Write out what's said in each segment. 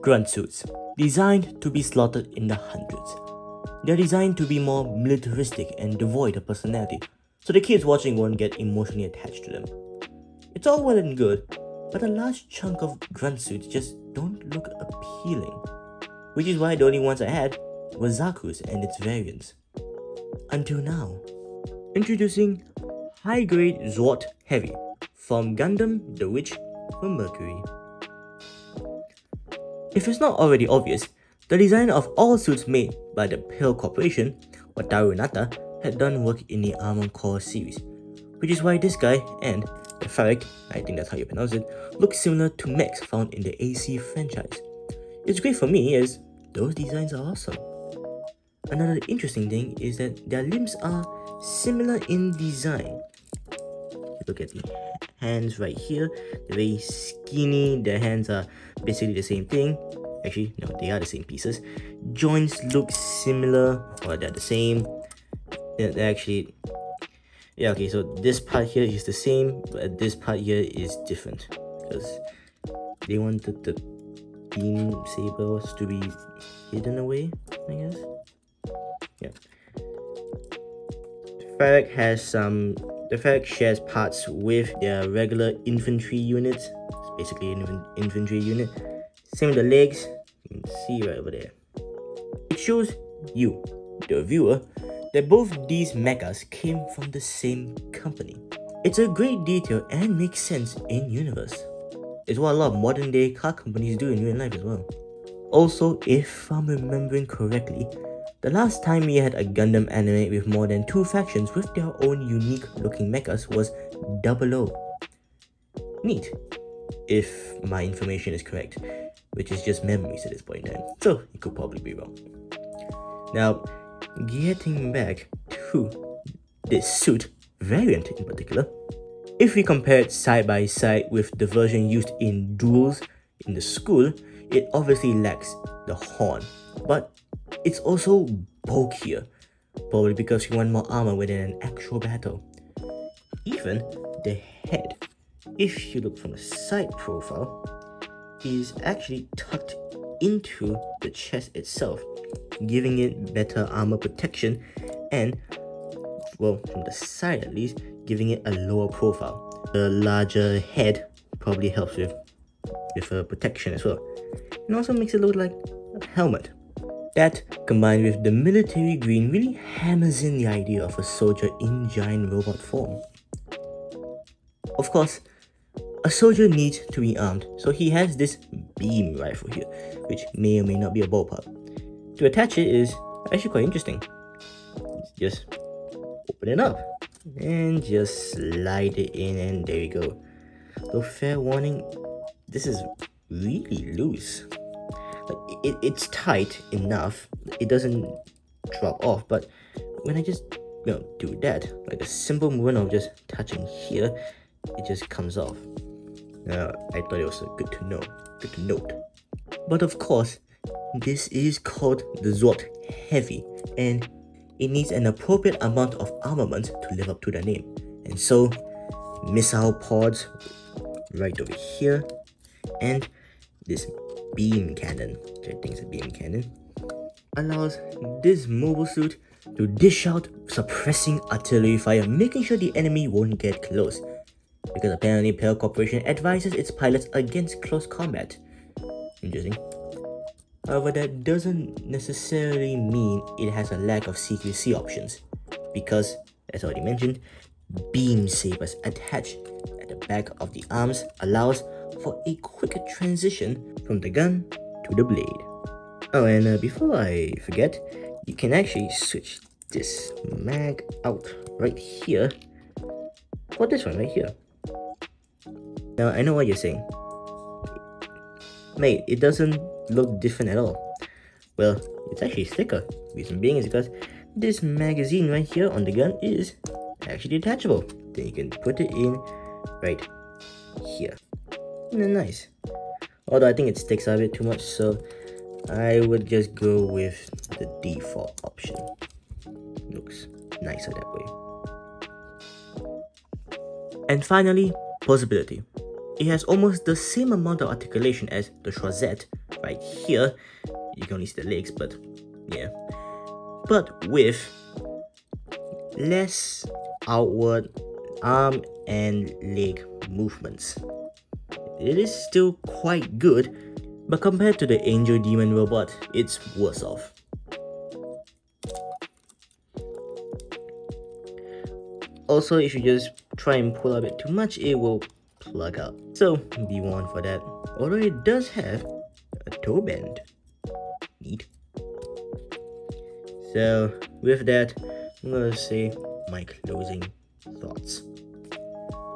Grunt suits, designed to be slaughtered in the hundreds. They're designed to be more militaristic and devoid of personality, so the kids watching won't get emotionally attached to them. It's all well and good, but a large chunk of grunt suits just don't look appealing. Which is why the only ones I had were Zaku's and its variants. Until now. Introducing High Grade Zwort Heavy from Gundam The Witch from Mercury. If it's not already obvious, the design of all suits made by the Pale Corporation, Wataru Nata, had done work in the Armored Core series, which is why this guy and the Farrick, I think that's how you pronounce it, look similar to mechs found in the AC franchise. It's great for me as those designs are awesome. Another interesting thing is that their limbs are similar in design. Look at the hands right here, they're very skinny, their hands are basically the same thing. Actually, no, they are the same pieces. Joints look similar, or they're the same. They're actually, yeah, okay, so this part here is the same, but this part here is different. Because they wanted the beam sabers to be hidden away, I guess. Yeah. Farrick has some. The Farrick shares parts with their regular infantry units. It's basically an infantry unit. Same with the legs. You can see right over there. It shows you, the viewer, that both these mechas came from the same company. It's a great detail and makes sense in universe. It's what a lot of modern day car companies do in real life as well. Also, if I'm remembering correctly, the last time we had a Gundam anime with more than two factions with their own unique looking mechas was Double O. Neat, if my information is correct, which is just memories at this point in time, so it could probably be wrong. Now, getting back to this suit variant in particular, if we compare it side by side with the version used in duels in the school, it obviously lacks the horn, but it's also bulkier, probably because you want more armor within an actual battle. Even the head, if you look from the side profile, is actually tucked into the chest itself, giving it better armor protection and, well, from the side at least, giving it a lower profile. The larger head probably helps with, with uh, protection as well. And also makes it look like a helmet. That, combined with the military green, really hammers in the idea of a soldier in giant robot form. Of course, a soldier needs to be armed, so he has this beam rifle here, which may or may not be a ballpark. To attach it is actually quite interesting. Just open it up and just slide it in and there you go. Though fair warning, this is really loose it, it's tight enough. It doesn't drop off, but when I just you know do that, like a simple movement of just touching here, it just comes off. I thought it was good to know, good to note. But of course, this is called the Zwort Heavy, and it needs an appropriate amount of armament to live up to the name. And so, missile pods right over here, and this beam cannon, which I think is a beam cannon, allows this mobile suit to dish out suppressing artillery fire, making sure the enemy won't get close. Because apparently Pale Corporation advises its pilots against close combat. Interesting. However, that doesn't necessarily mean it has a lack of CQC options, because, as already mentioned, beam sabers attached at the back of the arms allows for a quicker transition from the gun to the blade. Oh, and uh, before I forget, you can actually switch this mag out right here for this one right here. Now, I know what you're saying. Mate, it doesn't look different at all. Well, it's actually thicker. Reason being is because this magazine right here on the gun is actually detachable. Then you can put it in right here. Nice. Although I think it sticks out a bit too much, so I would just go with the default option. Looks nicer that way. And finally, posability. It has almost the same amount of articulation as the Schwarzette, right here. You can only see the legs, but yeah. But with less outward arm and leg movements. It is still quite good, but compared to the Angel Demon robot, it's worse off. Also, if you just try and pull a bit too much, it will plug out. So, be warned for that. Although it does have a toe bend. Neat. So, with that, I'm gonna say my closing thoughts.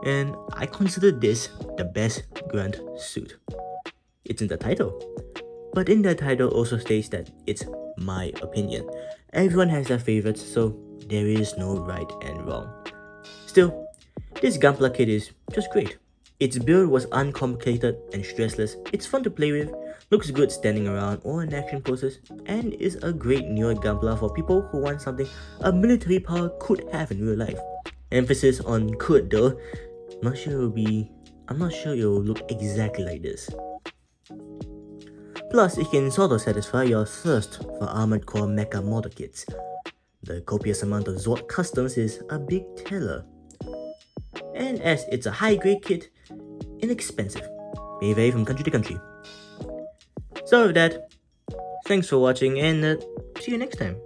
And I consider this the best Grunt suit. It's in the title. But in the title also states that it's my opinion. Everyone has their favorites, so there is no right and wrong. Still, this Gunpla kit is just great. Its build was uncomplicated and stressless, it's fun to play with, looks good standing around or in action poses, and is a great newer Gunpla for people who want something a military power could have in real life. Emphasis on could though, not sure it'll be I'm not sure it will look exactly like this. Plus, it can sort of satisfy your thirst for Armored Core mecha model kits. The copious amount of Zwort customs is a big teller. And as it's a high grade kit, inexpensive. May vary from country to country. So with that, thanks for watching and uh, see you next time.